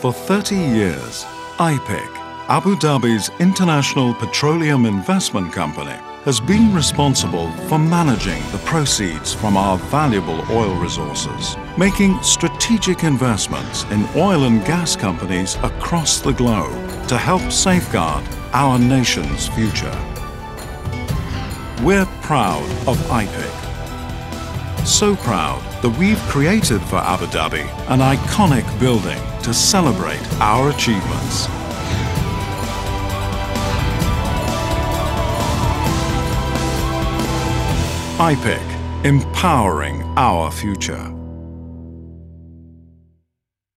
For 30 years, IPIC, Abu Dhabi's international petroleum investment company, has been responsible for managing the proceeds from our valuable oil resources, making strategic investments in oil and gas companies across the globe to help safeguard our nation's future. We're proud of IPIC. So proud that we've created for Abu Dhabi an iconic building to celebrate our achievements. IPIC, empowering our future.